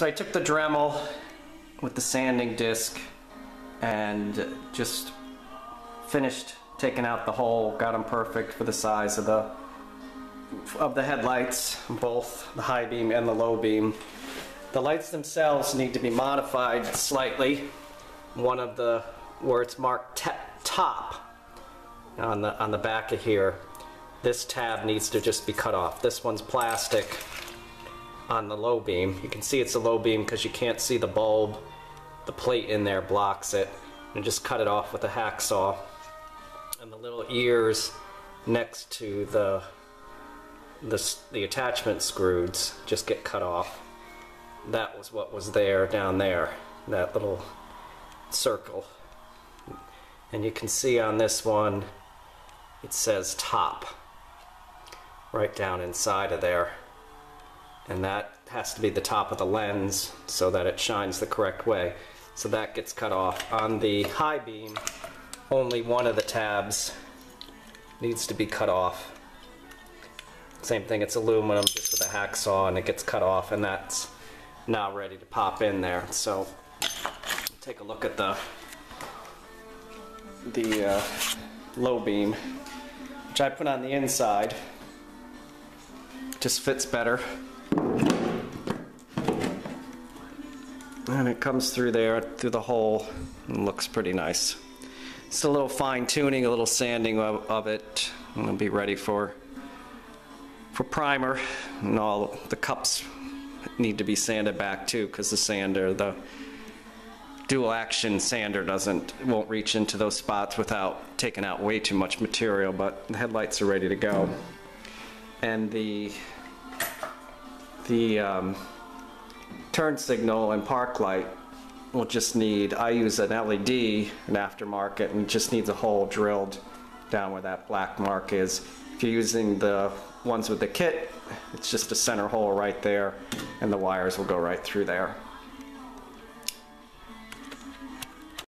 So I took the Dremel with the sanding disc and just finished taking out the hole, got them perfect for the size of the of the headlights, both the high beam and the low beam. The lights themselves need to be modified slightly. One of the where it's marked top on the on the back of here, this tab needs to just be cut off. This one's plastic on the low beam. You can see it's a low beam because you can't see the bulb. The plate in there blocks it. And just cut it off with a hacksaw. And the little ears next to the the, the attachment screws just get cut off. That was what was there down there, that little circle. And you can see on this one, it says top right down inside of there. And that has to be the top of the lens so that it shines the correct way. So that gets cut off. On the high beam, only one of the tabs needs to be cut off. Same thing, it's aluminum just with a hacksaw and it gets cut off and that's now ready to pop in there. So take a look at the the uh, low beam, which I put on the inside. Just fits better. And it comes through there, through the hole, and looks pretty nice. Just a little fine tuning, a little sanding of, of it, and it'll be ready for for primer. And all the cups need to be sanded back too, because the sander, the dual action sander doesn't won't reach into those spots without taking out way too much material but the headlights are ready to go and the the um, turn signal and park light will just need I use an LED an aftermarket and just needs a hole drilled down where that black mark is. If you're using the ones with the kit it's just a center hole right there and the wires will go right through there